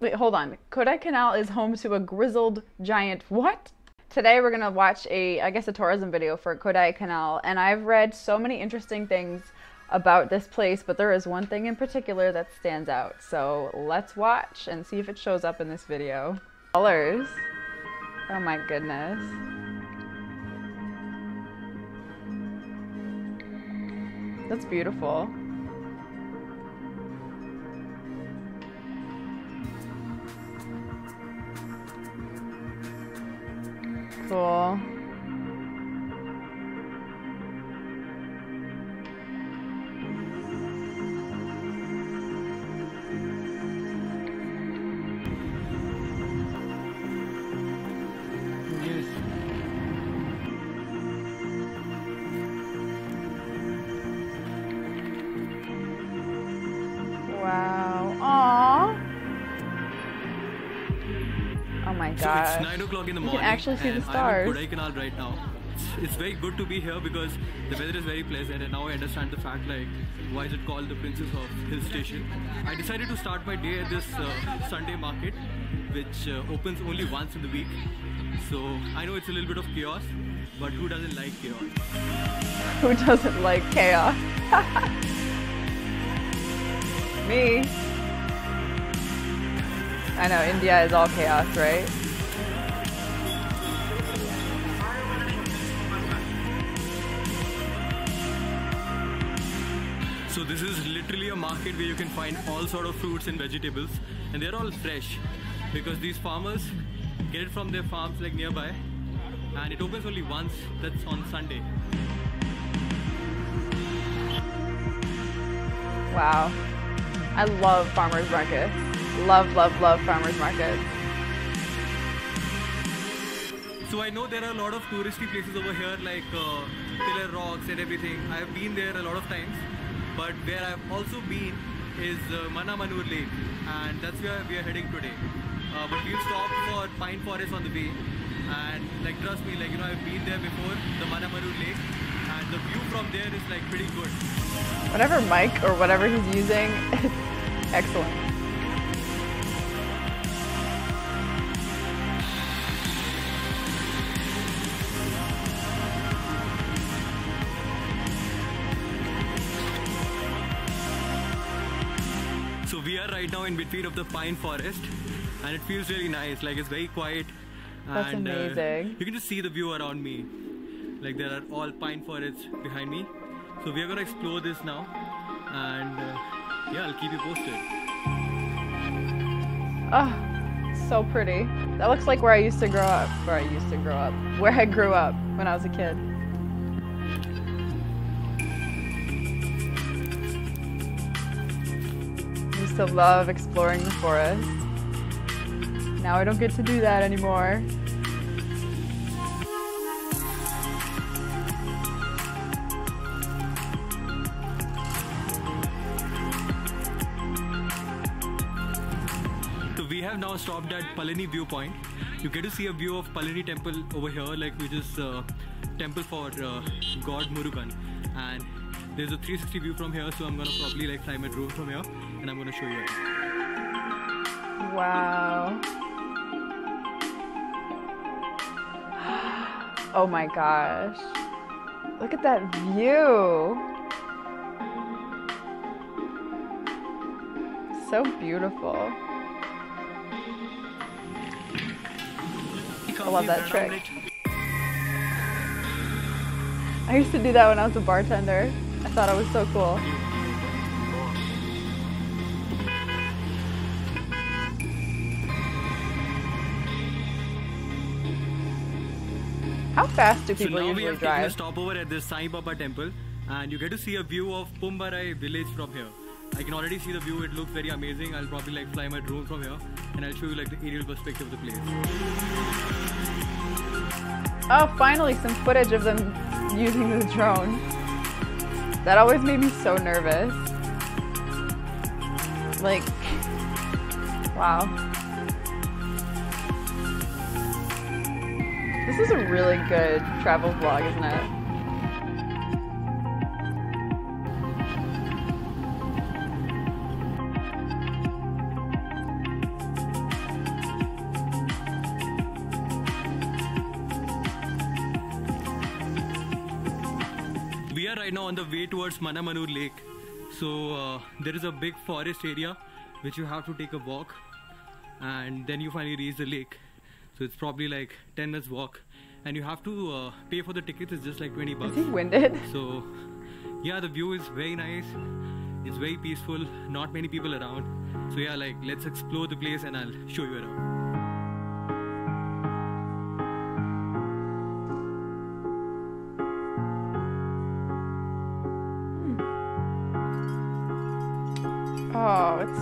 Wait, hold on. Kodaikanal is home to a grizzled giant. What? Today we're gonna watch a, I guess, a tourism video for Kodaikanal, and I've read so many interesting things about this place, but there is one thing in particular that stands out. So let's watch and see if it shows up in this video. Colors. Oh my goodness. That's beautiful. Cool. Wow. My So it's 9 o'clock in the You morning. can actually see the stars. I'm in Kodaikanal right now. It's, it's very good to be here because the weather is very pleasant and now I understand the fact like why is it called the Princess of Hill Station. I decided to start my day at this uh, Sunday market which uh, opens only once in the week. So I know it's a little bit of chaos, but who doesn't like chaos? Who doesn't like chaos? Me. I know, India is all chaos, right? So this is literally a market where you can find all sort of fruits and vegetables and they're all fresh because these farmers get it from their farms like nearby and it opens only once that's on Sunday. Wow. I love farmers markets. Love, love, love farmers markets. So I know there are a lot of touristy places over here like uh, Pillar Rocks and everything. I have been there a lot of times but where I've also been is uh, Mannavanur Lake and that's where we are heading today. Uh, but we'll stop for Pine Forest on the way and like trust me like you know I've been there before the Mannavanur Lake and the view from there is like pretty good. Whatever mic or whatever he's using, excellent. Right now in between of the pine forest and it feels really nice like it's very quiet That's and uh, amazing. you can just see the view around me like there are all pine forests behind me so we are gonna explore this now and uh, yeah I'll keep you posted Oh, so pretty. That looks like where I used to grow up. Where I used to grow up. Where I grew up when I was a kid. To love exploring the forest. Now I don't get to do that anymore. so we have now stopped at Palani viewpoint you get to see a view of Palani temple over here like which is uh, temple for uh, god Murugan and there's a 360 view from here so I'm gonna probably like fly my drone from here and I'm gonna show you. Wow. Oh my gosh. Look at that view. So beautiful. I love that trick. I used to do that when I was a bartender. I thought it was so cool. How fast do people so now we have taken a drive? stopover at this Sai Baba temple and you get to see a view of Pumbarai village from here. I can already see the view, it looks very amazing. I'll probably like fly my drone from here and I'll show you like the aerial perspective of the place. Oh, finally some footage of them using the drone. That always made me so nervous. Like, wow. This is a really good travel vlog, isn't it? Right now on the way towards Mannavanur Lake. So uh, there is a big forest area which you have to take a walk and then you finally reach the lake. So it's probably like 10 minutes walk and you have to uh, pay for the tickets. It's just like 20 bucks. Is he winded? So yeah, the view is very nice. It's very peaceful. Not many people around. So yeah, like let's explore the place and I'll show you around.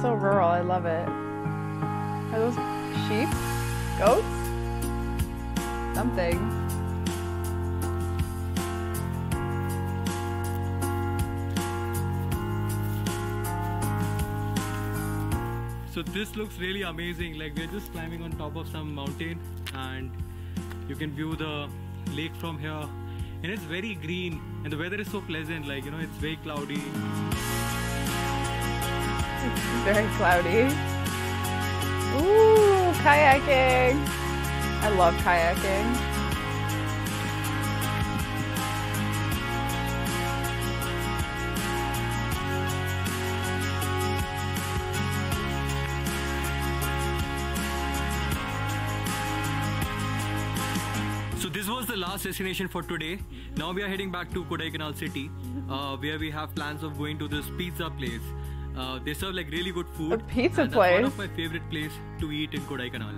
So rural. I love it. Are those sheep? Goats? Something. So this looks really amazing. Like we're just climbing on top of some mountain and you can view the lake from here. And it's very green and the weather is so pleasant. Like, you know, it's very cloudy. Very cloudy. Ooh, kayaking. I love kayaking. So this was the last destination for today. Now we are heading back to Kodaikanal city, uh, where we have plans of going to this pizza place. Uh, they serve like really good food. A pizza and that's One of my favorite place to eat in Kodaikanal.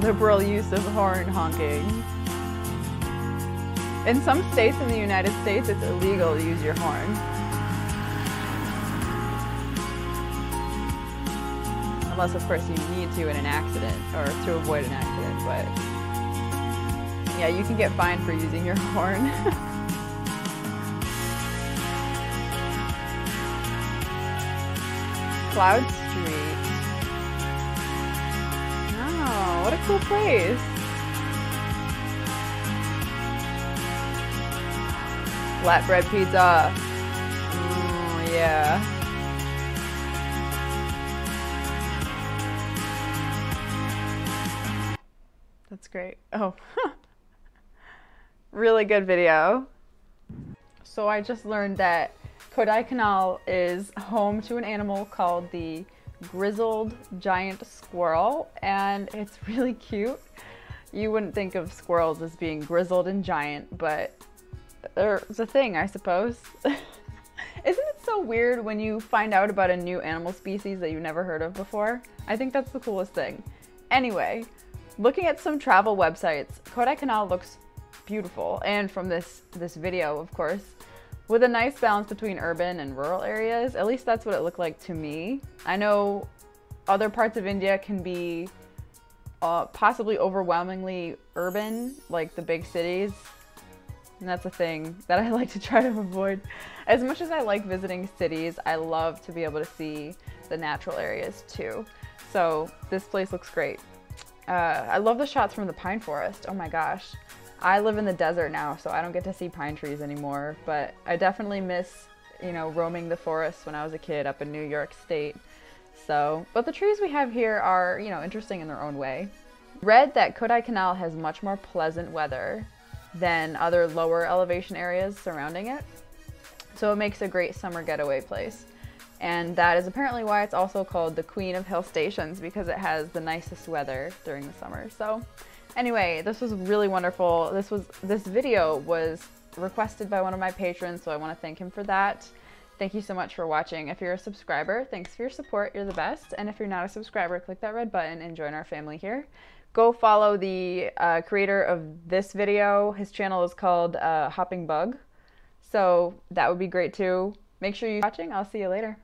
Liberal use of horn honking. In some states in the United States, it's illegal to use your horn. Unless, of course, you need to in an accident or to avoid an accident, but yeah, you can get fined for using your horn. Cloud Street. Oh, what a cool place. Flatbread pizza. Mm, yeah. That's great. Oh. really good video. So I just learned that Kodaikanal is home to an animal called the grizzled giant squirrel, and it's really cute. You wouldn't think of squirrels as being grizzled and giant, but there's a thing, I suppose. Isn't it so weird when you find out about a new animal species that you never heard of before? I think that's the coolest thing. Anyway, looking at some travel websites, Kodaikanal looks beautiful, and from this this video, of course, with a nice balance between urban and rural areas. At least that's what it looked like to me. I know other parts of India can be uh, possibly overwhelmingly urban, like the big cities. And that's a thing that I like to try to avoid. As much as I like visiting cities, I love to be able to see the natural areas too. So this place looks great. Uh, I love the shots from the pine forest. Oh my gosh. I live in the desert now, so I don't get to see pine trees anymore, but I definitely miss, you know, roaming the forest when I was a kid up in New York State. So, but the trees we have here are, you know, interesting in their own way. Read that Kodaikanal has much more pleasant weather than other lower elevation areas surrounding it. So it makes a great summer getaway place. And that is apparently why it's also called the Queen of Hill Stations because it has the nicest weather during the summer. So anyway, this was really wonderful. This was this video was requested by one of my patrons, so I want to thank him for that. Thank you so much for watching. If you're a subscriber, thanks for your support. You're the best. And if you're not a subscriber, click that red button and join our family here. Go follow the uh, creator of this video. His channel is called uh, Hopping Bug. So that would be great too. Make sure you're watching. I'll see you later.